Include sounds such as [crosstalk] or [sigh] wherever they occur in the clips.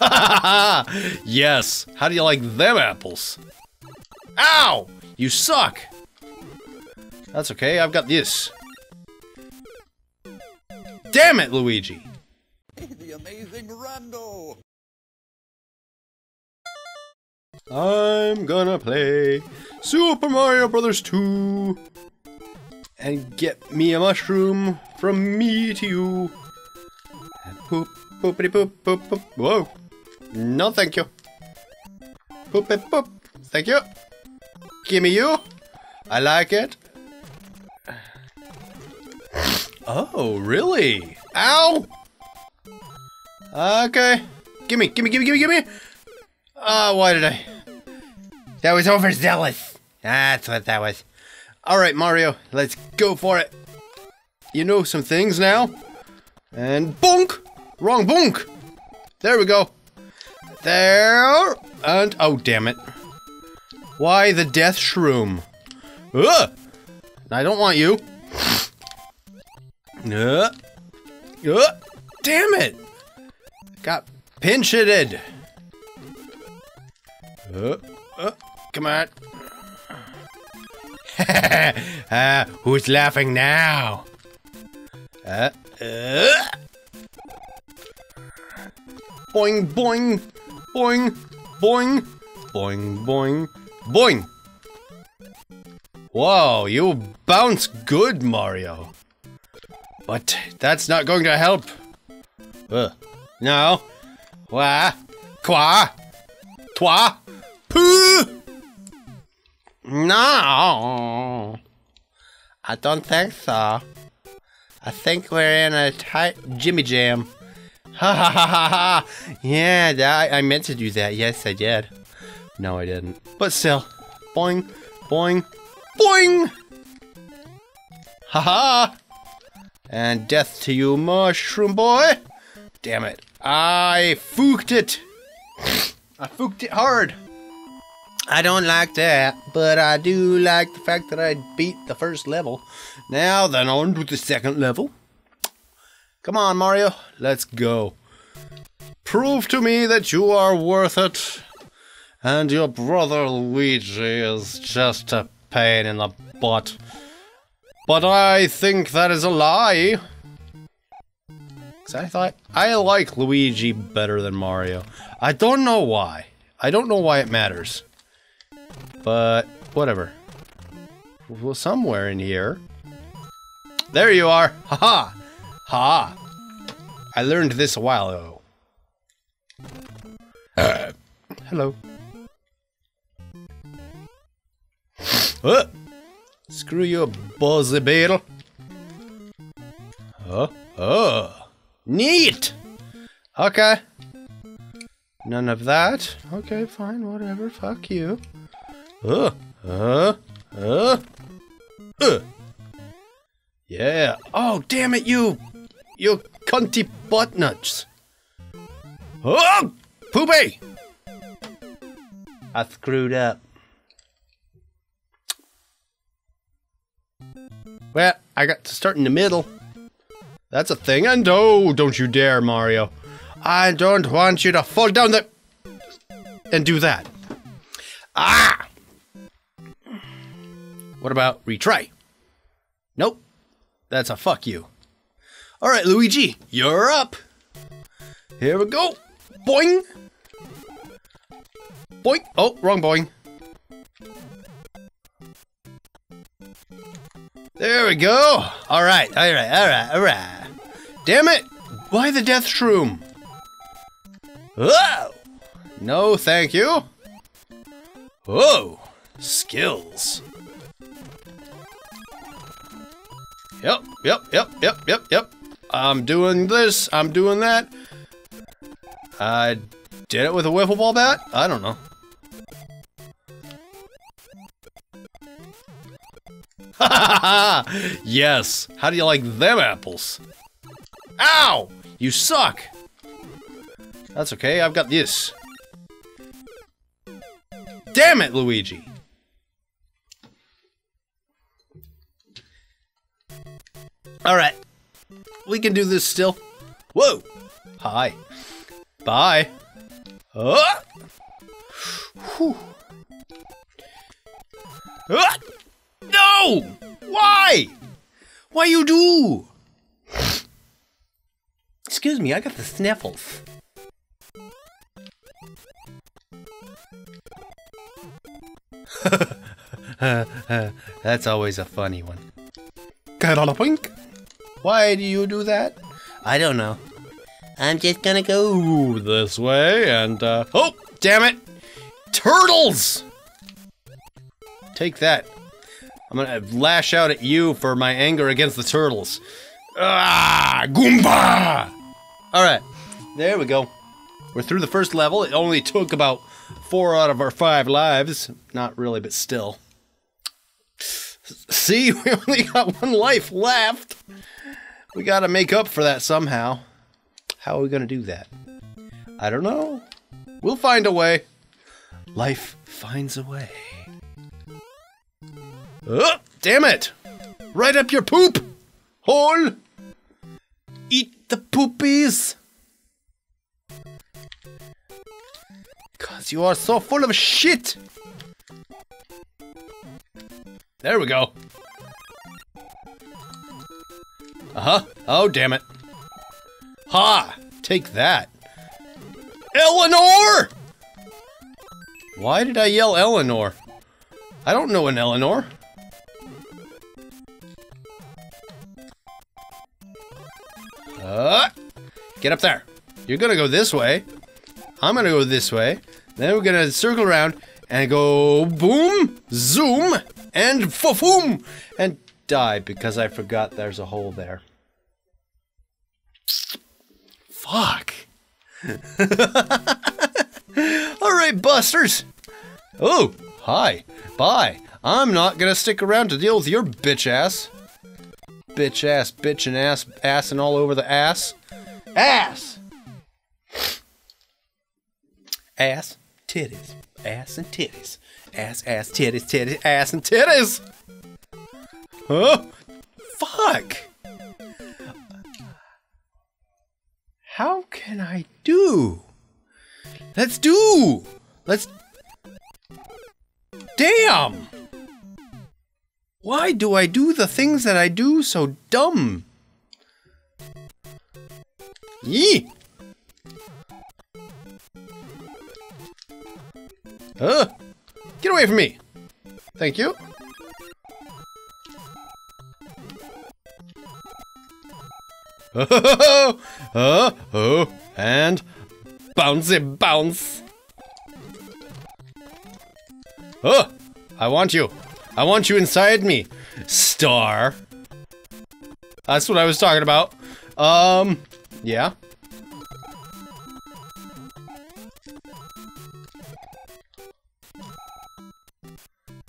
[laughs] yes. How do you like them apples? Ow! You suck. That's okay. I've got this. Damn it, Luigi. [laughs] The amazing Rando! I'm gonna play Super Mario Brothers 2 and get me a mushroom from me to you. And poop, poopity poop, poop, poop. Whoa. No, thank you. Poop, poop, poop. Thank you. Give me you. I like it. Oh, really? Ow! Okay. Gimme, gimme, gimme, gimme, gimme! Ah, why did I? That was overzealous. That's what that was. Alright, Mario, let's go for it. You know some things now. And bonk! Wrong bonk! There we go. There! And, oh damn it. Why the death shroom? Ugh! I don't want you. Ugh. Ugh. Damn it! Got pincheted. Uh, uh, come on. [laughs] uh, who's laughing now? Uh, uh. Boing, boing, boing, boing, boing, boing, boing. Whoa, you bounce good, Mario. But that's not going to help. Uh, no. Wah. Qua. Toi. Pooh. No. I don't think so. I think we're in a tight Jimmy Jam. Ha ha ha ha ha! Yeah, that, I meant to do that. Yes, I did. No, I didn't. But still. Boing, boing, boing! Ha ha! And death to you, mushroom boy! Damn it. I fooked it! I fooked it hard! I don't like that, but I do like the fact that I beat the first level. Now then, on to the second level. Come on, Mario, let's go. Prove to me that you are worth it. And your brother Luigi is just a pain in the butt. But I think that is a lie. Cause I thought I like Luigi better than Mario. I don't know why. I don't know why it matters. But whatever. Well, somewhere in here. There you are. Ha ha. I learned this a while ago. Uh, hello. [gasps] Uh, screw you, Buzzy Beetle. Oh, oh. Neat! Okay. None of that. Okay, fine, whatever. Fuck you. Uh, uh, uh, uh. Yeah. Oh, damn it, you! You cunty butt nuts. Oh! Poopy! I screwed up. Well, I got to start in the middle. That's a thing, and oh, don't you dare, Mario. I don't want you to fall down the... And do that. Ah! What about retry? Nope. That's a fuck you. Alright, Luigi, you're up. Here we go. Boing! Boing! Oh, wrong boing. There we go. Alright, alright, alright, alright. Damn it! Why the death shroom? Whoa! No, thank you. Whoa! Skills. Yep, yep, yep, yep, yep, yep. I'm doing this, I'm doing that. I did it with a wiffle ball bat? I don't know. [laughs] yes. How do you like them apples? Ow! You suck! That's okay, I've got this. Damn it, Luigi! Alright. We can do this still. Whoa! Hi. Bye. Whew. Uh. No! Why? Why you do? Excuse me, I got the sniffles. [laughs] That's always a funny one. Get on a pink. Why do you do that? I don't know. I'm just gonna go this way and, uh, oh, damn it! Turtles! Take that. I'm gonna lash out at you for my anger against the turtles. Ah, Goomba! Alright, there we go. We're through the first level. It only took about four out of our five lives. Not really, but still. See, [laughs] we only got one life left. We gotta make up for that somehow. How are we gonna do that? I don't know. We'll find a way. Life finds a way. Oh, damn it! Right up your poop! Hole! Eat the poopies! Cause you are so full of shit! There we go. Uh-huh. Oh, damn it. Ha! Take that. Eleanor! Why did I yell Eleanor? I don't know an Eleanor. Uh, get up there. You're gonna go this way. I'm gonna go this way. Then we're gonna circle around and go boom, zoom, and fafoom, and die because I forgot there's a hole there. Fuck. [laughs] All right, busters. Oh, hi. Bye. I'm not gonna stick around to deal with your bitch ass. Bitch ass, bitch and ass, ass and all over the ass. Ass! Ass, titties, ass and titties. Ass, ass, titties, titties, ass and titties! Huh? Fuck! Can I do? Let's do! Let's. Damn! Why do I do the things that I do so dumb? Yee! Uh, get away from me! Thank you. Oh, oh, oh, and bouncy bounce. Oh, I want you. I want you inside me, star. That's what I was talking about. Um, yeah.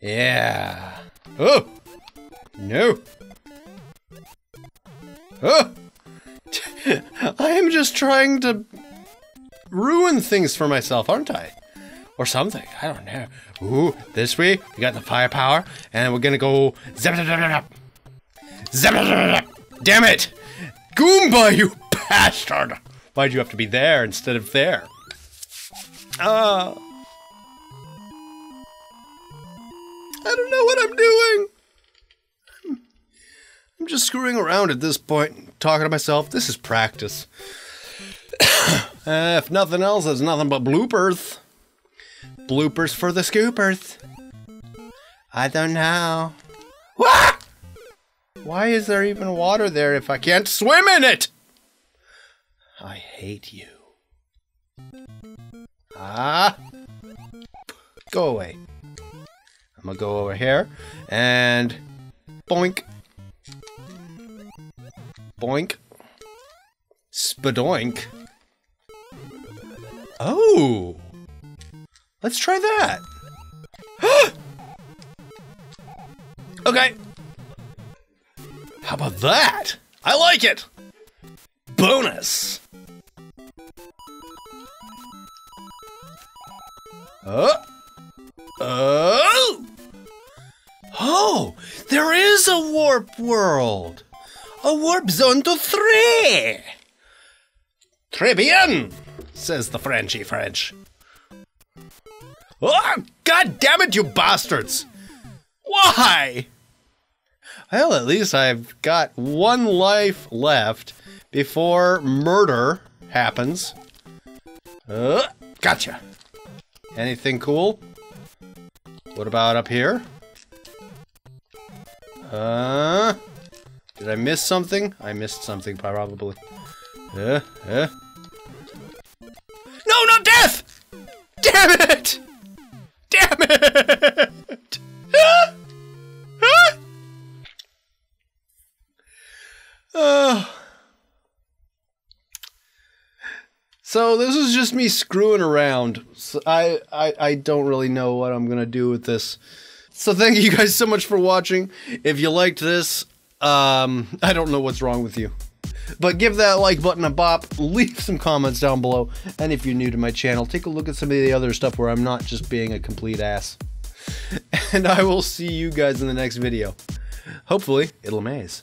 Yeah. Oh! No! Just trying to ruin things for myself, aren't I? Or something. I don't know. Ooh, this way, we got the firepower, and we're gonna go. Damn it! Goomba, you [laughs] bastard! Why'd you have to be there instead of there? Uh, I don't know what I'm doing. I'm just screwing around at this point, talking to myself. This is practice. [coughs] uh, if nothing else, it's nothing but bloopers. Bloopers for the scoopers. I don't know. Wah! Why is there even water there if I can't swim in it? I hate you. Ah. Go away. I'm gonna go over here and boink. Boink. Spadoink. Oh! Let's try that. [gasps] okay. How about that? I like it. Bonus. Oh. Oh. Oh, there is a warp world. A warp zone to three. Très bien, says the Frenchy French. Oh, God damn it, you bastards! Why? Well, at least I've got one life left before murder happens. Uh, gotcha. Anything cool? What about up here? Uh, did I miss something? I missed something, probably. Uh, uh. Me screwing around. So I, I I don't really know what I'm gonna do with this. So thank you guys so much for watching. If you liked this, um, I don't know what's wrong with you. But give that like button a bop, leave some comments down below, and if you're new to my channel, take a look at some of the other stuff where I'm not just being a complete ass. [laughs] And I will see you guys in the next video. Hopefully, it'll amaze.